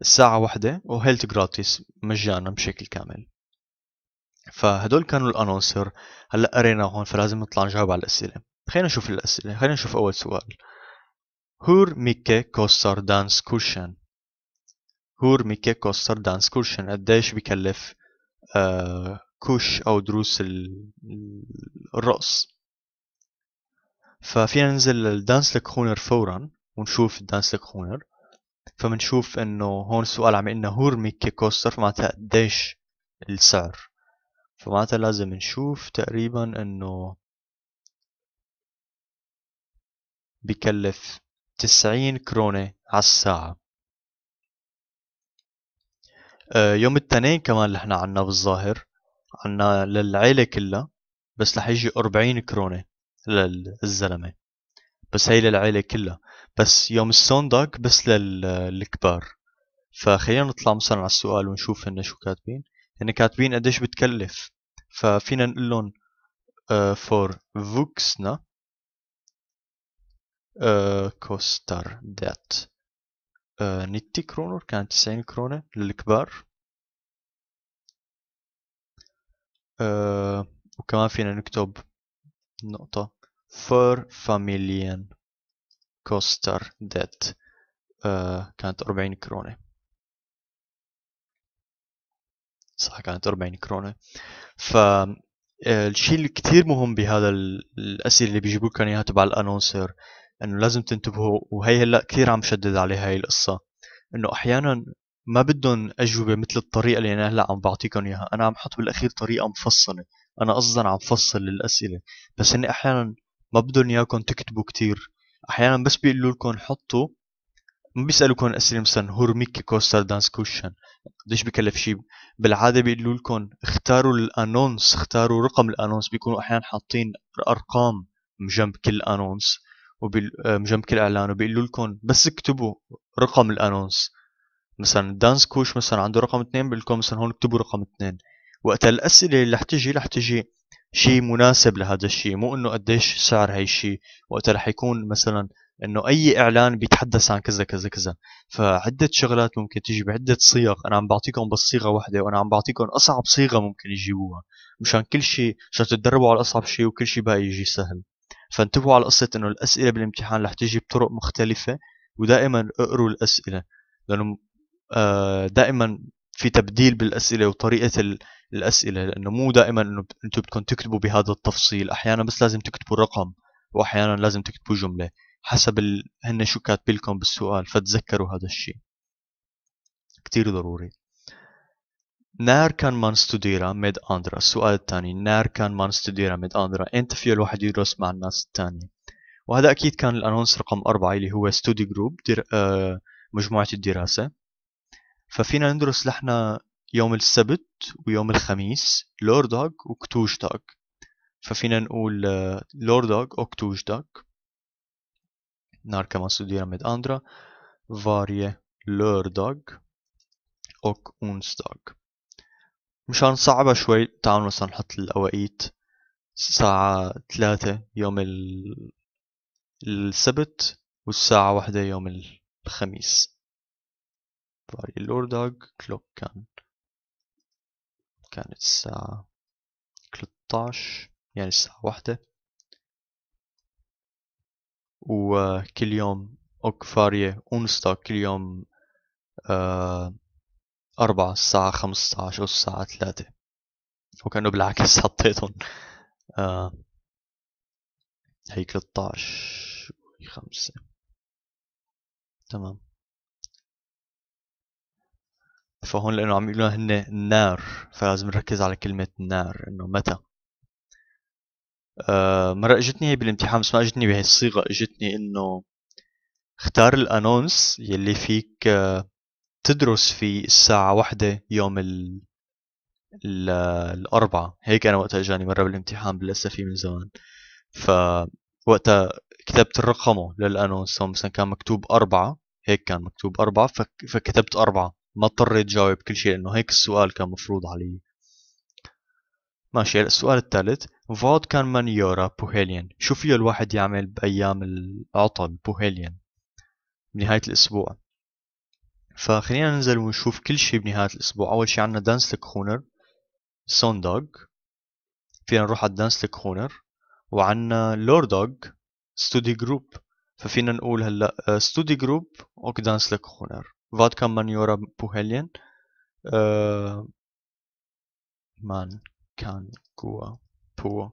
الساعة واحدة و helt gratis مجانا بشكل كامل. فهدول كانوا ال annonser. هلأ قرينا هون فلازم نطلع نجاوب على الأسئلة. خلينا نشوف الأسئلة. خلينا نشوف أول سؤال. hur mycket kostar danskursen hur mycket kostar danskursen قديش بكلف آه kurs أو دروس الرقص؟ ففينا ننزل ال danslektioner فورا ونشوف الدانس لكخونر فبنشوف إنه هون السؤال عم انه هور ميكي كوستر؟ فمعناتها قديش السعر. فمعناتها لازم نشوف تقريبا إنه بكلف تسعين كرونة على الساعة آه، يوم التنين كمان اللي إحنا عنا بالظاهر عنا للعيلة كلها بس رح يجي أربعين كرونة للزلمة. بس هي للعيلة كلها. بس يوم ال söndag بس للكبار. فخلينا نطلع مثلا على السؤال ونشوف هن شو كاتبين. هن كاتبين قديش بتكلف. ففينا نقول لهم för vuxna kostar det nittio kronor كانت 90 كرونة للكبار. uh, وكمان فينا نكتب نقطة för familjen kostar det كانت 40 كرونة. صح كانت 40 كرونة. ف الشيء اللي كثير مهم بهذا الأسئلة اللي بيجيبوا لكم إياها تبع ال annonser إنه لازم تنتبهوا وهي هلأ كثير عم شدد عليها هاي القصة إنه أحيانا ما بدهم أجوبة مثل الطريقة اللي أنا هلأ عم بعطيكم إياها. أنا عم حط بالأخير طريقة مفصلة أنا قصدا عم فصل للاسئله بس هن أحيانا ما بدهم اياكم تكتبوا كثير أحيانا بس بيقولوا لكم حطوا ما بيسالوكم اسئله مثلا hur mycket kostar danskursen قديش بكلف شيء بالعادة بيقولوا لكم اختاروا ال annons اختاروا رقم ال annons بيكونوا أحيانا حاطين أرقام جنب كل annons وجنب كل إعلان وبيقولوا لكم بس اكتبوا رقم الأنونس. مثلا دانس كوش مثلا عنده رقم اثنين بيقول لكم مثلا هون اكتبوا رقم اثنين. وقت الأسئلة اللي رح تجي رح تجي شيء مناسب لهذا الشيء مو إنه قديش سعر هاي الشيء وقتها رح يكون مثلا إنه أي إعلان بيتحدث عن كذا كذا كذا. فعدة شغلات ممكن تيجي بعدة صيغ أنا عم بعطيكم بس صيغة واحدة وأنا عم بعطيكم أصعب صيغة ممكن يجيبوها. مشان كل شيء عشان تتدربوا على أصعب شيء وكل شيء باقي يجي سهل. فانتبهوا على قصة إنه الأسئلة بالامتحان رح تيجي بطرق مختلفة ودائما اقروا الأسئلة. لأنه آه، دائما في تبديل بالأسئلة وطريقة الأسئلة لأنه مو دائما إنه أنتم بدكم تكتبوا بهذا التفصيل. أحيانا بس لازم تكتبوا رقم واحيانا لازم تكتبوا جملة حسب ال... هن شو كاتبين لكم بالسؤال فتذكروا هذا الشيء. كتير ضروري. när kan man studera med andra. السؤال الثاني när kan man studera med andra. إيمتى فيه الواحد يدرس مع الناس الثانية. وهذا أكيد كان ال annons رقم أربعة اللي هو studiegrupper آه مجموعة الدراسة. ففينا ندرس لحنا يوم السبت ويوم الخميس lördag och torsdag ففينا نقول lördag och torsdag كمان studera med andra. Varje lördag och onsdag مشان نصعبها شوي تعالوا مثلا نحط الأواقيت الساعة ثلاثة يوم السبت والساعة واحدة يوم الخميس. Varje lördag klockan كانت الساعة 13 يعني الساعة واحدة وكل يوم أوكفارية أونستا كل يوم أربعة الساعة خمسة عشر الساعة ثلاثة وكأنه بالعكس حطيتهم آه هي 13 خمسة تمام فهون لأنه عم يقولوا هن النار فلازم نركز على كلمة النار إنه متى. آه مرة إجتني هي بالامتحان بس ما إجتني بهي الصيغة إجتني إنه اختار الأنونس يلي فيك آه تدرس فيه الساعة واحدة يوم ال ال الأربعة هيك أنا وقتها إجاني مرة بالامتحان للأسف من زمان. فوقتها كتبت الرقم لل annons مثلا كان مكتوب أربعة هيك كان مكتوب أربعة فكتبت أربعة. ما اضطريت جاوب كل شيء لأنه هيك السؤال كان مفروض علي ماشي السؤال الثالث. vad kan man göra på helgen. شو فيه الواحد يعمل بأيام العطل؟ på helgen. بنهاية الأسبوع. فخلينا ننزل ونشوف كل شيء بنهاية الأسبوع. أول شيء عندنا danslektioner söndag. فينا نروح على danslektioner وعندنا lördag studiegrupp. ففينا نقول هلأ studiegrupp och danslektioner. Vad kan man göra på helgen? Uh, man kan gå på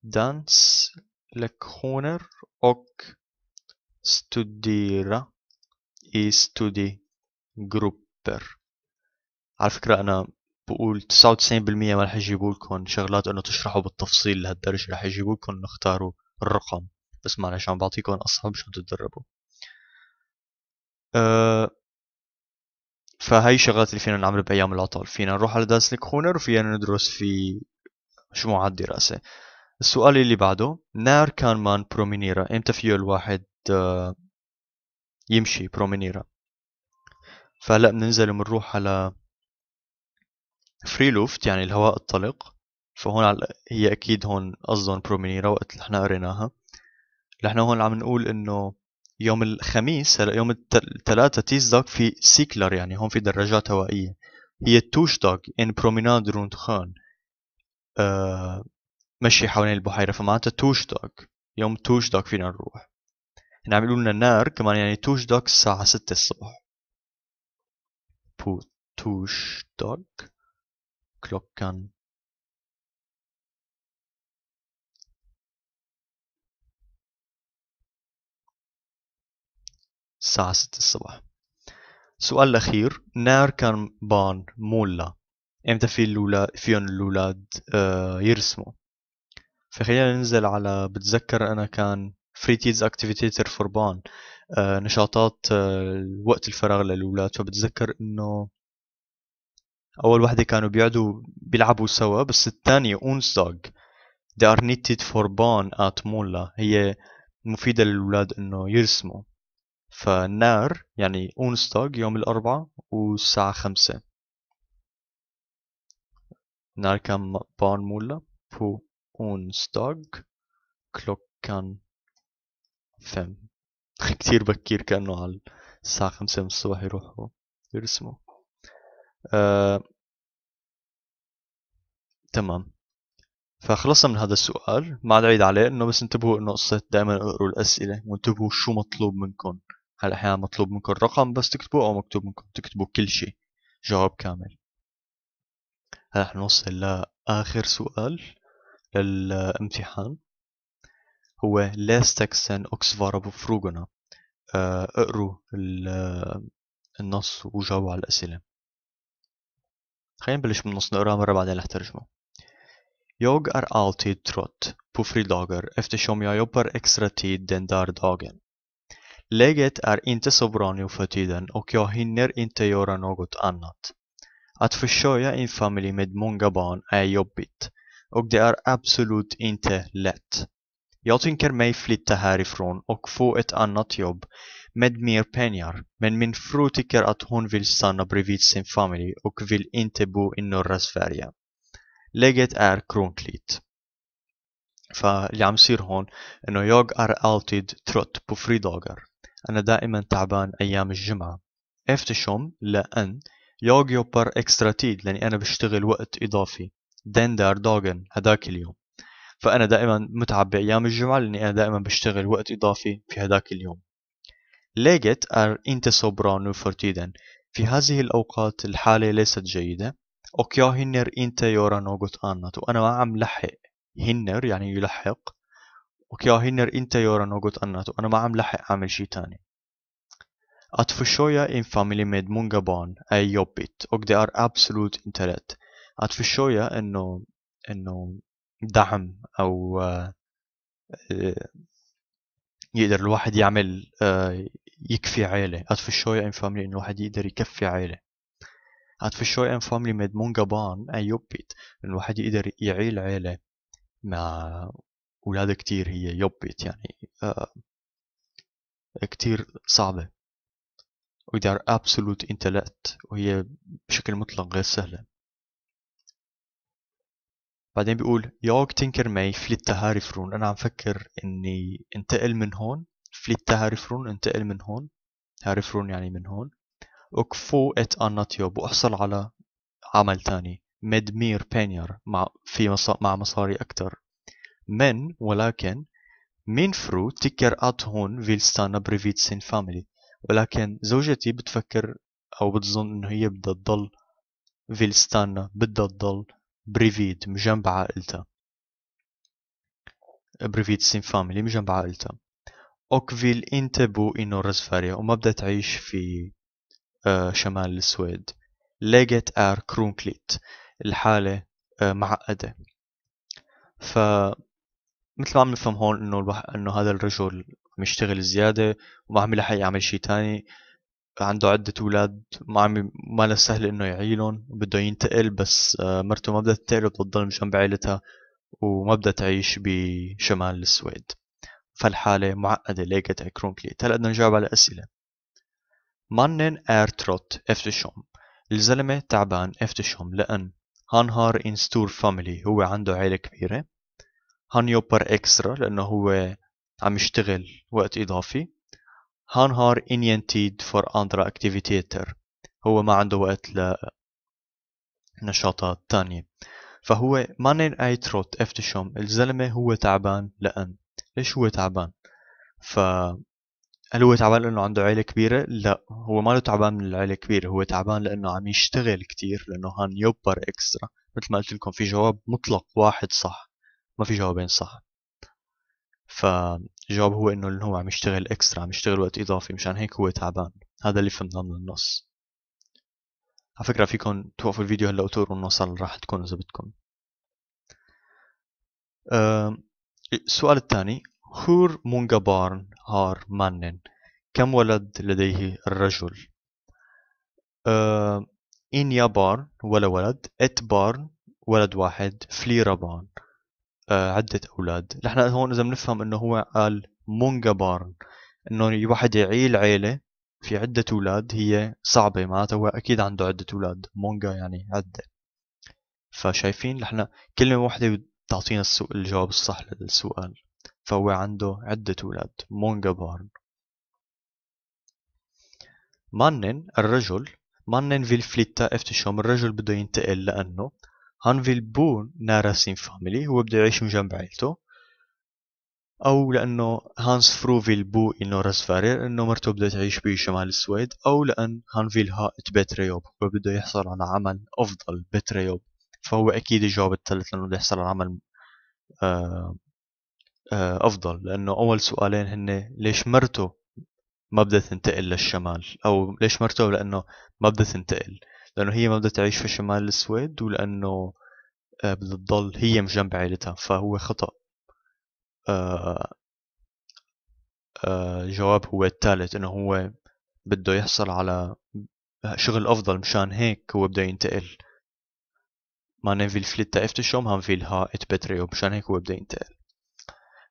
danslektioner och studera i studiegrupper على فكرة أنا بقول 99% ما رح يجيبوا لكم شغلات إنه تشرحوا بالتفصيل لهالدرجة رح يجيبوا لكم نختاروا الرقم بس معلش عم بعطيكم أصعب مشان تتدربوا أه فهي الشغلات اللي فينا نعملها بأيام العطل. فينا نروح على دانس خونر وفينا ندرس في مجموعات دراسة السؤال اللي بعده när kan man promenera؟ إمتى فيه الواحد أه يمشي promenera؟ فهلا بننزل وبنروح على friluft يعني الهواء الطلق. فهون هي أكيد هون قصدهم promenera وقت اللي إحنا قريناها. إحنا هون عم نقول إنه يوم الخميس هلا يوم الثلاثاء tisdag vi cyklar يعني هون في دراجات هوائية. هي torsdag en promenad runt sjön. آه مشي حوالين البحيرة فمعناتها torsdag يوم torsdag فينا نروح. هنا عم لنا när kan man يعني torsdag الساعة ستة الصبح. på torsdag klockan الساعة ستة الصبح السؤال الأخير när kan barn måla إمتى في الأولاد فيهم الأولاد آه يرسموا؟ فخلينا ننزل على بتذكر أنا كان fritidsaktiviteter för barn نشاطات آه وقت الفراغ للأولاد. فبتذكر إنه أول وحدة كانوا بيقعدوا بيلعبوا سوا بس الثانية onsdag det är nyttigt för barn att måla هي مفيدة للأولاد إنه يرسموا. فال när يعني onsdag يوم الأربعاء والساعة خمسة. när kan barn måla på onsdag klockan fem. كتير بكير كأنه على الساعة خمسة من الصبح يروحوا يرسموا. آه، تمام. فخلصنا من هذا السؤال. ما عاد عليه إنه بس انتبهوا إنه قصة دائما اقروا الأسئلة وانتبهوا شو مطلوب منكم. هلا أحيانا مطلوب منكم رقم بس تكتبوه أو مكتوب منكم تكتبوا كل شيء؟ جواب كامل. هلا حنوصل لآخر سؤال للامتحان؟ هو och svara på frågorna اقروا النص وجاوبوا على الأسئلة. خلينا نبلش من النص نقرأها مرة بعدين رح ترجمه Jag är alltid trött på fredagar eftersom jag jobbar extra tid den där. Läget är inte så bra nu för tiden och jag hinner inte göra något annat. Att försörja en familj med många barn är jobbigt och det är absolut inte lätt. Jag tänker mig flytta härifrån och få ett annat jobb med mer pengar men min fru tycker att hon vill stanna bredvid sin familj och vill inte bo i norra Sverige. Läget är krångligt. För Liam hon, och jag är alltid trött på fridagar. أنا دائما تعبان أيام الجمعة. eftersom لأن jag jobbar extra tid لأني أنا بشتغل وقت إضافي. den dagen هداك اليوم. فأنا دائما متعب بأيام الجمعة لأني أنا دائما بشتغل وقت إضافي في هداك اليوم. läget är inte så bra في هذه الأوقات الحالة ليست جيدة. och jag hinner inte göra något وأنا ما عم لحق hinner يعني يلحق أوكي hinner inte göra något annat أنا ما عم لحق أعمل شي تاني. att försörja en familj med många barn är jobbigt och det är absolut inte lätt att försörja إنو إنو دعم أو آه يقدر الواحد يعمل آه، يكفي عيلة. att försörja en familj إنو الواحد يقدر يكفي عيلة. att försörja en familj med många barn är jobbigt إنو الواحد يقدر يعيل عيلة مع أولاد كتير هي jobbigt يعني كتير صعبة. det är absolut inte lätt وهي بشكل مطلق غير سهلة. بعدين بيقول jag tänker mig flytta härifrån أنا عم فكر إني انتقل من هون flytta härifrån انتقل من هون. Härifrån يعني من هون. och få ett annat jobb واحصل على عمل تاني. mer pengar مع في مع مصاري أكتر. men ولكن min fru tycker att hon vill bredvid sin familj. ولكن زوجتي بتفكر أو بتظن إنه هي بدها تضل vill stanna بدها تضل bredvid مجنب عائلتها. bredvid sin familj مجنب عائلتها. och vill inte bo i norra Sverige وما بدها تعيش في آه، شمال السويد. läget är krångligt. الحالة آه، معقدة. ف مثل ما عم نفهم هون إنه البح... إنه هذا الرجل عم يشتغل زيادة وما عم يلحق يعمل شي تاني. عنده عدة أولاد ما عم ما له سهل إنه يعيلهم. وبده ينتقل بس آه، مرته ما بدها تنتقل وبدها تضل جنب عيلتها وما بدها تعيش بشمال السويد. فالحالة معقدة läget krångligt هلأ بدنا نجاوب على أسئلة. mannen är trött eftersom الزلمة تعبان eftersom لأن han har en stor familj هو عنده عيلة كبيرة. han jobbar extra لأنه هو عم يشتغل وقت إضافي. han har inte tid för andra aktiviteter. هو ما عنده وقت لنشاطات تانية. فهو mannen är trött eftersom الزلمة هو تعبان لأن. ليش هو تعبان؟ ف هل هو تعبان لأنه عنده عيلة كبيرة؟ لا هو ما له تعبان من العيلة الكبيرة هو تعبان لأنه عم يشتغل كتير لأنه han jobbar extra. مثل ما قلت لكم في جواب مطلق واحد صح. ما في جوابين صح. فالجواب هو إنه هو عم يشتغل extra عم يشتغل وقت إضافي مشان هيك هو تعبان. هذا اللي فهمناه من النص. على فكرة فيكم توقفوا الفيديو هلأ وتقروا النص راح تكون إذا بدكم. السؤال الثاني hur många barn har mannen كم ولد لديه الرجل؟ أه inga barn ولا ولد ett barn ولد واحد flera barn. عدة أولاد. نحن هون إذا بنفهم إنه هو قال många barn إنه واحد يعيل عيلة في عدة أولاد هي صعبة معناتها هو أكيد عنده عدة أولاد många يعني عدة. فشايفين نحن كلمة واحدة تعطينا الجواب الصح للسؤال. فهو عنده عدة أولاد många barn. mannen الرجل mannen vill flytta eftersom الرجل بده ينتقل لأنه han vill bo nära sin familj هو بده يعيش من جنب عيلته أو لأنه hans fru vill bo i norra Sverige إنه مرته بدها تعيش بشمال السويد. أو لأن han vill ha ett bättre jobb هو بده يحصل على عمل أفضل bättre jobb فهو أكيد الجواب الثالث لأنه بده يحصل على عمل آه آه، أفضل. لأنه أول سؤالين هن ليش مرته ما بدها تنتقل للشمال؟ أو ليش مرته؟ لأنه ما بدها تنتقل. لأنه هي ما بدها تعيش في شمال السويد ولأنه آه، بدها تضل هي من جنب عائلتها فهو خطأ. الجواب آه، هو الثالث إنه هو بده يحصل على شغل أفضل مشان هيك هو بده ينتقل. mannen vill flytta eftersom han vill ha ett bättre jobb مشان هيك هو بده ينتقل.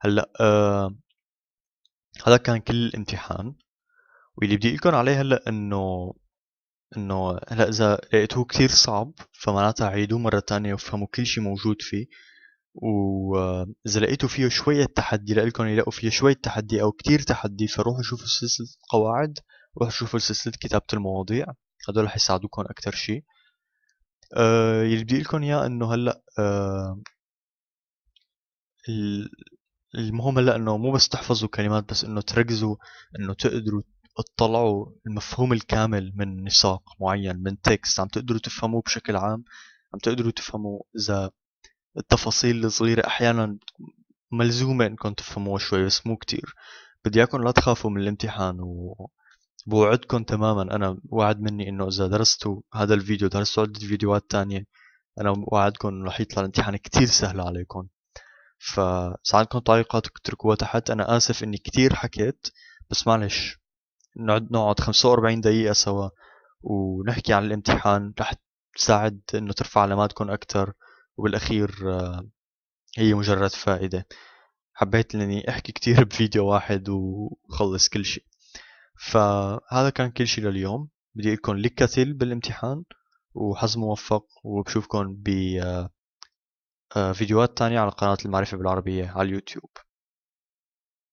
هلأ آه هذا كان كل الامتحان. واللي بدي لكم عليه هلأ إنه إنه هلا إذا لقيتوه كثير صعب فمعناتها عيدوه مرة تانية وفهموا كل شيء موجود فيه. وإذا لقيتوا فيه شوية تحدي لكم يلاقوا فيه شوية تحدي أو كتير تحدي فروحوا شوفوا سلسلة القواعد روحوا شوفوا سلسلة كتابة المواضيع. هدول حيساعدوكم أكتر شيء أه يلي بدي لكم إياه إنه هلأ أه المهم هلأ إنه مو بس تحفظوا كلمات بس إنه تركزوا إنه تقدروا تطلعوا المفهوم الكامل من نساق معين من تكست. عم تقدروا تفهموه بشكل عام عم تقدروا تفهموا إذا التفاصيل الصغيرة أحيانا ملزومة إنكم تفهموها شوي بس مو كتير. بدي إياكم لا تخافوا من الامتحان وبوعدكم تماما. أنا وعد مني إنه إذا درستوا هذا الفيديو درستوا عدة فيديوهات تانية أنا وعدكم رح يطلع الامتحان كتير سهل عليكم. فساعدكم تعليقات اتركوها تحت. أنا آسف إني كتير حكيت بس معلش. نقعد نقعد 45 دقيقة سوا ونحكي عن الامتحان. رح تساعد إنه ترفع علاماتكم أكتر. وبالأخير آه، هي مجرد فائدة. حبيت إني أحكي كتير بفيديو واحد وخلص كل شيء. فهذا كان كل شيء لليوم. بدي لكم لكتل بالامتحان وحظ موفق. وبشوفكم ب آه، فيديوهات تانية على قناة المعرفة بالعربية على اليوتيوب.